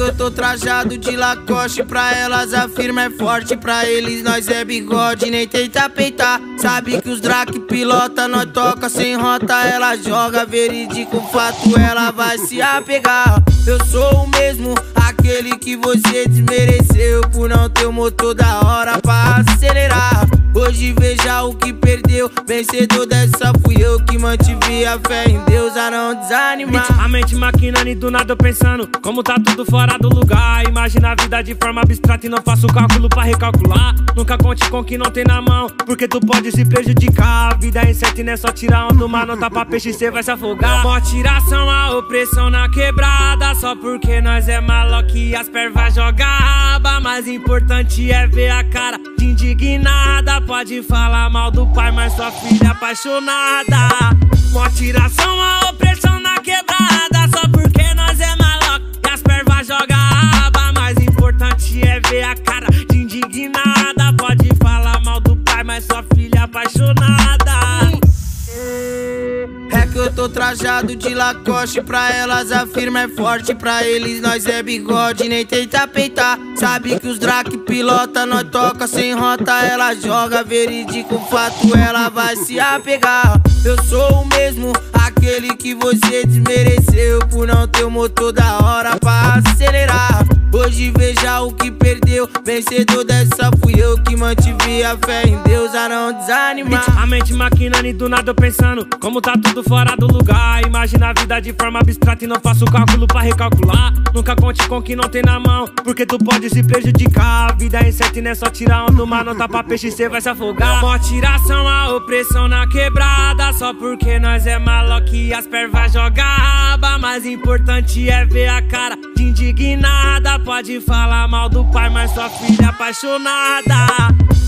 que eu tô trajado de lacoste. Pra elas a firma é forte Pra eles nós é bigode. Nem tenta peitar Sabe que os Drake pilota Nós toca sem rota Ela joga verídico fato Ela vai se apegar. Eu sou o mesmo Aquele que você desmereceu Por não ter o motor da hora pra acelerar Hoje veja o que perdeu. Vencedor dessa fui eu que mantive a fé em Deus A não desanimar. A mente maquinando e do nada eu pensando Como tá tudo fora do lugar? Imagina a vida de forma abstrata e não faço cálculo pra recalcular. Nunca conte com o que não tem na mão Porque tu pode se prejudicar. A vida é incerta e não é só tirar onda Uma nota pra peixe cê vai se afogar. Mó tiração, a opressão na quebrada Só porque nós é maloque e as pervas jogar raba. Mais importante é ver a cara indignada. Pode falar mal do pai, mas sua filha é apaixonada. Mó tiração, a opressão na quebrada. Só porque nós é maloca e as pervas joga aba. Mais importante é ver a cara de indignada. Pode falar mal do pai, mas sua filha é apaixonada É que eu tô trajado de lacoste Pra elas a firma é forte Pra eles nós é bigode Nem tenta peitar Sabe que os Drake pilota Nós toca sem rota Ela joga verídico fato Ela vai se apegar. Eu sou o mesmo Aquele que você desmereceu Por não ter o motor da hora pra acelerar Hoje veja o que perdeu. Vencedor dessa fui eu que mantive a fé em Deus A não desanimar. A mente maquinando e do nada eu pensando Como tá tudo fora do lugar? Imagina a vida de forma abstrata e não faço cálculo pra recalcular. Nunca conte com o que não tem na mão Porque tu pode se prejudicar. A vida é incerta e não é só tirar onda Uma nota pra peixe cê vai se afogar. Mó tiração, a opressão na quebrada Só porque nós é maloque e as pervas joga raba. Mais importante é ver a cara indignada. Pode falar mal do pai, mas sua filha é apaixonada.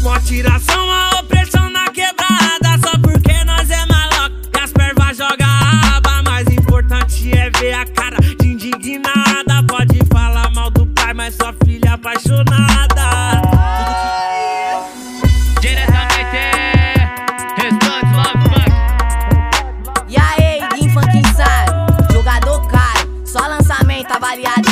Mó tiração, a opressão na quebrada. Só porque nós é maloca e as pervas joga raba Mais importante é ver a cara de indignada. Pode falar mal do pai, mas sua filha é apaixonada E